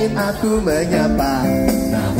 ingin aku menyapa. Namun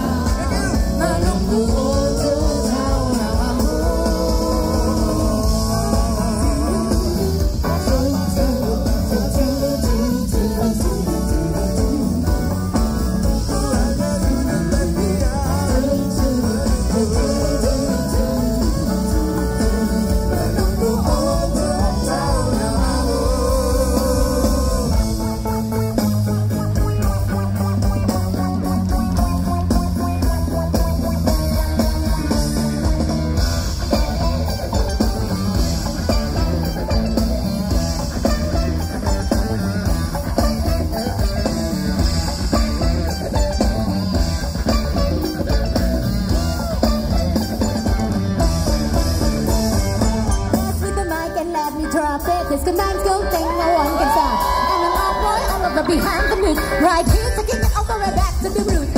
This command's go thing no one can stop. And I'm all boy all over behind the news. Right here taking it all the way back to the roots.